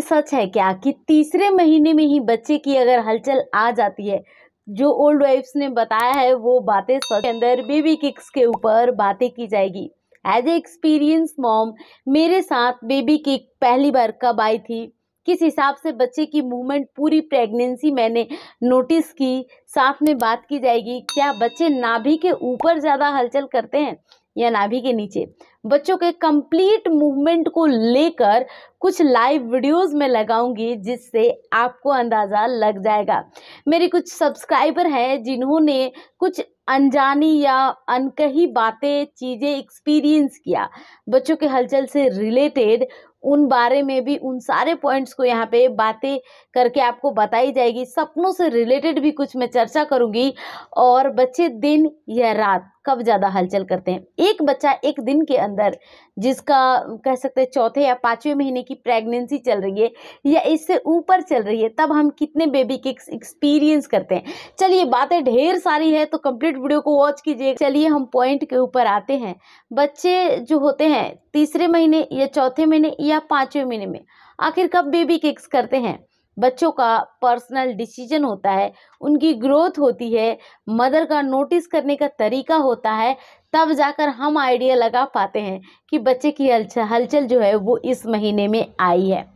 सच है क्या कि तीसरे महीने में ही बच्चे की अगर हलचल आ जाती है? जो ओल्ड वाइफ्स ने बताया है, वो बातें सच के अंदर बेबी किक्स के ऊपर बातें की जाएगी। एज ए एक्सपीरियंस मॉम मेरे साथ बेबी किक पहली बार कब आई थी? किस हिसाब से बच्चे की मूवमेंट पूरी प्रेगनेंसी मैंने नोटिस की? साथ में बात की जाएगी, क्या बच्चे नाभि के ऊपर ज़्यादा हलचल करते हैं? या नाभि के नीचे। बच्चों के कंप्लीट मूवमेंट को लेकर कुछ लाइव वीडियोस में लगाऊँगी जिससे आपको अंदाज़ा लग जाएगा। मेरे कुछ सब्सक्राइबर हैं जिन्होंने कुछ अनजानी या अनकही बातें, चीज़ें एक्सपीरियंस किया। बच्चों के हलचल से रिलेटेड उन बारे में भी, उन सारे पॉइंट्स को यहाँ पे बातें करके आपको बताई जाएगी। सपनों से रिलेटेड भी कुछ मैं चर्चा करूँगी और बच्चे दिन या रात कब ज़्यादा हलचल करते हैं। एक बच्चा एक दिन के अंदर, जिसका कह सकते हैं चौथे या पाँचवें महीने की प्रेगनेंसी चल रही है या इससे ऊपर चल रही है, तब हम कितने बेबी के एक्सपीरियंस करते हैं। चलिए, बातें ढेर सारी है तो कंप्लीट वीडियो को वॉच कीजिए। चलिए, हम पॉइंट के ऊपर आते हैं। बच्चे जो होते हैं, तीसरे महीने या चौथे महीने या पाँचवें महीने में, आखिर कब बेबी किक्स करते हैं? बच्चों का पर्सनल डिसीज़न होता है, उनकी ग्रोथ होती है, मदर का नोटिस करने का तरीका होता है, तब जाकर हम आइडिया लगा पाते हैं कि बच्चे की हलचल हलचल जो है वो इस महीने में आई है।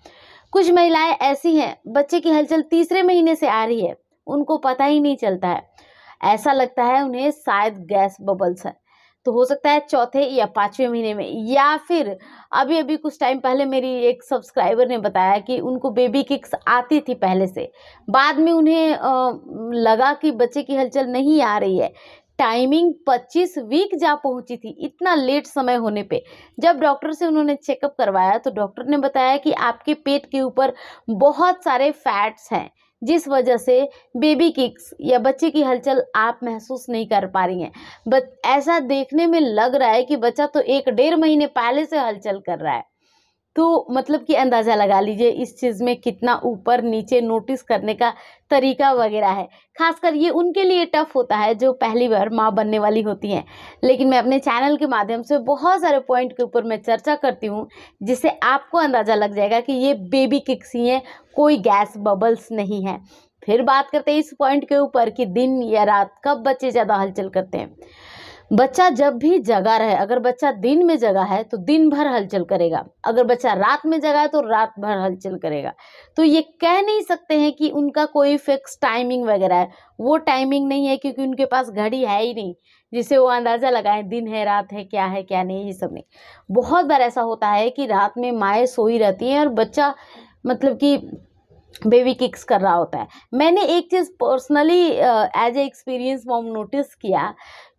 कुछ महिलाएँ ऐसी हैं, बच्चे की हलचल तीसरे महीने से आ रही है, उनको पता ही नहीं चलता है। ऐसा लगता है उन्हें शायद गैस बबल्स है। तो हो सकता है चौथे या पाँचवें महीने में, या फिर अभी अभी कुछ टाइम पहले मेरी एक सब्सक्राइबर ने बताया कि उनको बेबी किक्स आती थी पहले से। बाद में उन्हें लगा कि बच्चे की हलचल नहीं आ रही है। टाइमिंग 25 वीक जा पहुँची थी, इतना लेट समय होने पे। जब डॉक्टर से उन्होंने चेकअप करवाया तो डॉक्टर ने बताया कि आपके पेट के ऊपर बहुत सारे फैट्स हैं। जिस वजह से बेबी किक्स या बच्चे की हलचल आप महसूस नहीं कर पा रही हैं। बट ऐसा देखने में लग रहा है कि बच्चा तो एक डेढ़ महीने पहले से हलचल कर रहा है। तो मतलब कि अंदाज़ा लगा लीजिए इस चीज़ में कितना ऊपर नीचे नोटिस करने का तरीका वगैरह है। खासकर ये उनके लिए टफ होता है जो पहली बार माँ बनने वाली होती हैं। लेकिन मैं अपने चैनल के माध्यम से बहुत सारे पॉइंट के ऊपर मैं चर्चा करती हूँ, जिससे आपको अंदाज़ा लग जाएगा कि ये बेबी किक्स ही हैं, कोई गैस बबल्स नहीं है। फिर बात करते हैं इस पॉइंट के ऊपर कि दिन या रात कब बच्चे ज़्यादा हलचल करते हैं। बच्चा जब भी जगा रहे, अगर बच्चा दिन में जगा है तो दिन भर हलचल करेगा। अगर बच्चा रात में जगा है तो रात भर हलचल करेगा। तो ये कह नहीं सकते हैं कि उनका कोई फिक्स टाइमिंग वगैरह है। वो टाइमिंग नहीं है, क्योंकि उनके पास घड़ी है ही नहीं, जिसे वो अंदाज़ा लगाएँ, दिन है, रात है, क्या है, क्या नहीं, ये सब नहीं। बहुत बार ऐसा होता है कि रात में माएँ सोई रहती हैं और बच्चा मतलब कि बेबी किक्स कर रहा होता है। मैंने एक चीज़ personally as a experience mom notice किया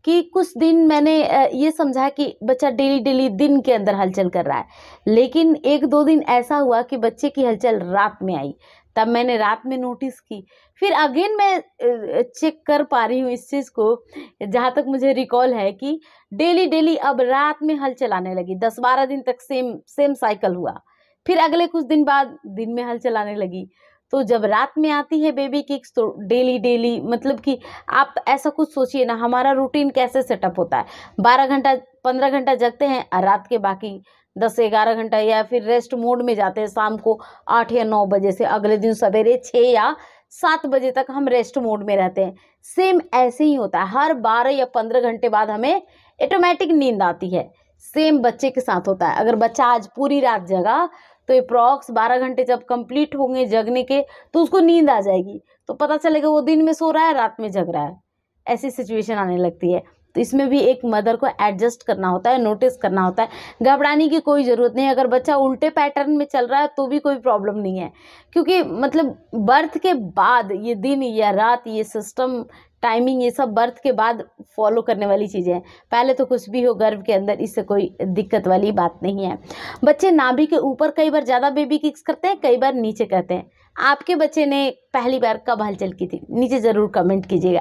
कि कुछ दिन मैंने ये समझा कि बच्चा डेली डेली दिन के अंदर हलचल कर रहा है। लेकिन एक दो दिन ऐसा हुआ कि बच्चे की हलचल रात में आई। तब मैंने रात में नोटिस की। फिर अगेन मैं चेक कर पा रही हूँ इस चीज़ को, जहाँ तक मुझे रिकॉल है कि डेली डेली अब रात में हलचल आने लगी। दस बारह दिन तक सेम सेम साइकिल हुआ। फिर अगले कुछ दिन बाद दिन में हलचल आने लगी। तो जब रात में आती है बेबी किक्स तो डेली डेली मतलब कि आप ऐसा कुछ सोचिए ना, हमारा रूटीन कैसे सेटअप होता है? बारह घंटा, पंद्रह घंटा जगते हैं, और रात के बाकी दस, ग्यारह घंटा या फिर रेस्ट मोड में जाते हैं, शाम को आठ या नौ बजे से अगले दिन सवेरे छः या सात बजे तक हम रेस्ट मोड में रहते हैं। सेम ऐसे ही होता है। हर बारह या पंद्रह घंटे बाद हमें ऑटोमेटिक नींद आती है। सेम बच्चे के साथ होता है। अगर बच्चा आज पूरी रात जगा तो अप्रॉक्स बारह घंटे जब कंप्लीट होंगे जगने के तो उसको नींद आ जाएगी। तो पता चलेगा वो दिन में सो रहा है, रात में जग रहा है। ऐसी सिचुएशन आने लगती है। तो इसमें भी एक मदर को एडजस्ट करना होता है नोटिस करना होता है। घबराने की कोई ज़रूरत नहीं अगर बच्चा उल्टे पैटर्न में चल रहा है तो भी कोई प्रॉब्लम नहीं है। क्योंकि मतलब बर्थ के बाद ये दिन या रात ये सिस्टम टाइमिंग ये सब बर्थ के बाद फॉलो करने वाली चीज़ें हैं। पहले तो कुछ भी हो, गर्भ के अंदर इससे कोई दिक्कत वाली बात नहीं है। बच्चे नाभि के ऊपर कई बार ज़्यादा बेबी किक्स करते हैं, कई बार नीचे करते हैं। आपके बच्चे ने पहली बार कब हलचल की थी? नीचे ज़रूर कमेंट कीजिएगा।